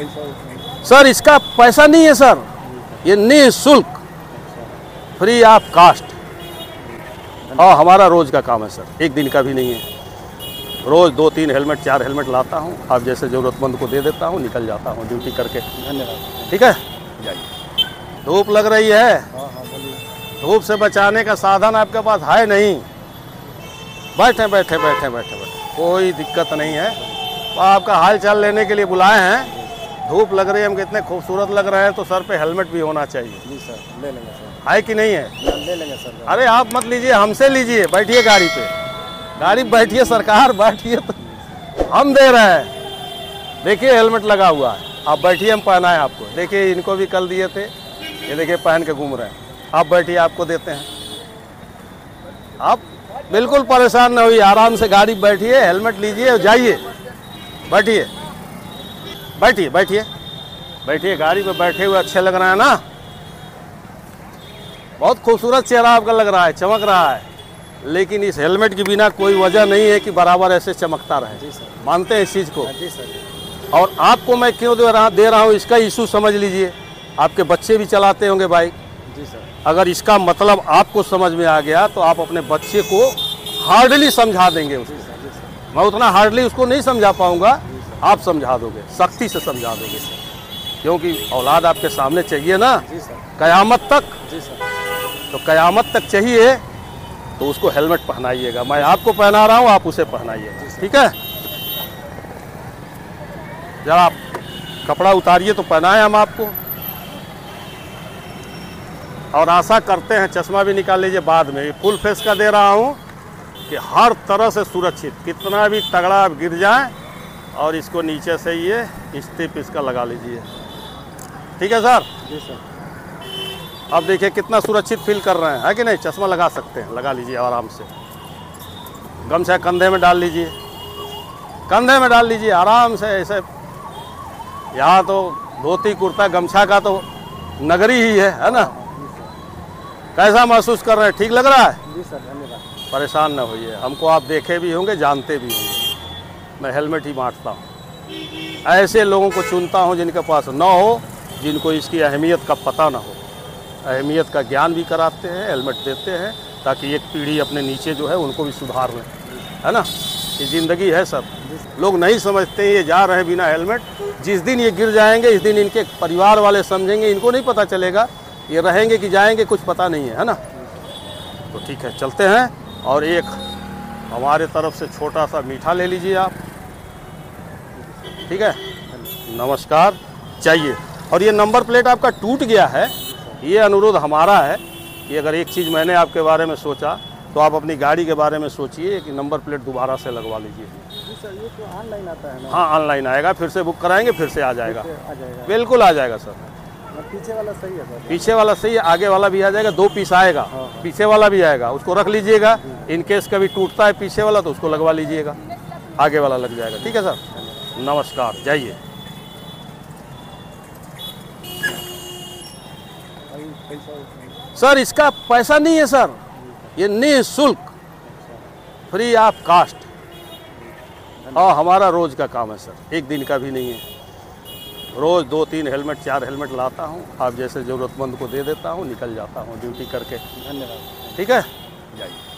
Sir इसका पैसा नहीं है सर। ये निःशुल्क। Free of cost. और हमारा रोज का काम है सर। एक दिन का भी नहीं है। रोज दो तीन हेलमेट चार हेलमेट लाता हूँ। आप जैसे ज़रूरतमंद को दे देता हूँ निकल जाता हूँ ड्यूटी करके। धन्यवाद। ठीक है? जाइए धूप लग रही है। धूप से बचाने का साधन आपके पास है नहीं। बैठे बैठे बैठे बैठे बैठे। कोई दिक्कत नहीं है। तो आपका हाल चाल लेने के लिए बुलाए हैं। धूप लग रही है हम कितने खूबसूरत लग रहे हैं तो सर पे हेलमेट भी होना चाहिए। जी सर ले लेंगे सर। है कि नहीं है? ले लेंगे सर अरे आप मत लीजिए हमसे लीजिए बैठिए गाड़ी पे। गाड़ी बैठिए सरकार बैठिए तो हम दे रहे हैं। देखिए हेलमेट लगा हुआ है। आप बैठिए हम पहनाए आपको। देखिए इनको भी कल दिए थे। ये देखिए पहन के घूम रहे हैं। आप बैठिए आपको देते हैं। आप बिल्कुल परेशान न हुई आराम से गाड़ी बैठिए हेलमेट लीजिए और जाइए। बैठिए। बैठिए बैठिए। बैठिए गाड़ी पे बैठे हुए अच्छे लग रहे हैं ना? बहुत खूबसूरत चेहरा आपका लग रहा है चमक रहा है। लेकिन इस हेलमेट के बिना कोई वजह नहीं है कि बराबर ऐसे चमकता रहे। जी सर। मानते हैं इस चीज़ को। हाँ, जी सर। और आपको मैं क्यों दे रहा दे रहा हूँ इसका इशू समझ लीजिए। आपके बच्चे भी चलाते होंगे बाइक। जी सर। अगर इसका मतलब आपको समझ में आ गया तो आप अपने बच्चे को हार्डली समझा देंगे उसको। मैं उतना हार्डली उसको नहीं समझा पाऊँगा आप समझा दोगे सख्ती से समझा दोगे। क्योंकि औलाद आपके सामने चाहिए ना। जी सर। कयामत तक। जी सर। तो कयामत तक चाहिए तो उसको हेलमेट पहनाइएगा। मैं आपको पहना रहा हूँ आप उसे पहनाइएगा। ठीक है? जरा आप कपड़ा उतारिए तो पहनाए हम आपको। और आशा करते हैं चश्मा भी निकाल लीजिए बाद में। फुल फेस का दे रहा हूँ कि हर तरह से सुरक्षित कितना भी तगड़ा आप गिर जाए और इसको नीचे से ये स्टिप इसका लगा लीजिए। ठीक है सर? जी सर। अब देखिए कितना सुरक्षित फील कर रहे हैं। है कि नहीं? चश्मा लगा सकते हैं। लगा लीजिए आराम से। गमछा कंधे में डाल लीजिए। कंधे में डाल लीजिए आराम से ऐसे। यहाँ तो धोती कुर्ता गमछा का तो नगरी ही है है ना? कैसा महसूस कर रहे हैं? ठीक लग रहा है? जी सर धन्यवाद। परेशान न होइए। हमको आप देखे भी होंगे जानते भी होंगे। मैं हेलमेट ही बांटता हूँ। ऐसे लोगों को चुनता हूँ जिनके पास न हो, जिनको इसकी अहमियत का पता ना हो। अहमियत का ज्ञान भी कराते हैं, हेलमेट देते हैं, ताकि एक पीढ़ी अपने नीचे जो है उनको भी सुधार लें है ना? ये ज़िंदगी है सब। लोग नहीं समझते ये जा रहे हैं बिना हेलमेट। जिस दिन ये गिर जाएँगे, इस दिन इनके परिवार वाले समझेंगे, इनको नहीं पता चलेगा। ये रहेंगे कि जाएँगे, कुछ पता नहीं है है ना? तो ठीक है, चलते हैं और एक हमारे तरफ़ से छोटा सा मीठा ले लीजिए आप। ठीक है? नमस्कार। चाहिए। और ये नंबर प्लेट आपका टूट गया है। ये अनुरोध हमारा है कि अगर एक चीज़ मैंने आपके बारे में सोचा तो आप अपनी गाड़ी के बारे में सोचिए कि नंबर प्लेट दोबारा से लगवा लीजिए। जी सर ये तो ऑनलाइन आता है ना? हाँ ऑनलाइन आएगा फिर से बुक कराएँगे फिर से आ जाएगा। आ जाएगा। बिल्कुल आ जाएगा सर। पीछे वाला सही है सर? पीछे वाला सही है आगे वाला भी आ जाएगा दो पीस आएगा। पीछे वाला भी आएगा उसको रख लीजिएगा। इन केस कभी टूटता है पीछे वाला तो उसको लगवा लीजिएगा। आगे वाला लग जाएगा। ठीक है सर? नमस्कार जाइए। सर इसका पैसा नहीं है सर। ये निःशुल्क। Free of cost. और हमारा रोज का काम है सर। एक दिन का भी नहीं है। रोज दो तीन हेलमेट चार हेलमेट लाता हूँ। आप जैसे ज़रूरतमंद को दे देता हूँ निकल जाता हूँ ड्यूटी करके। धन्यवाद। ठीक है? जाइए।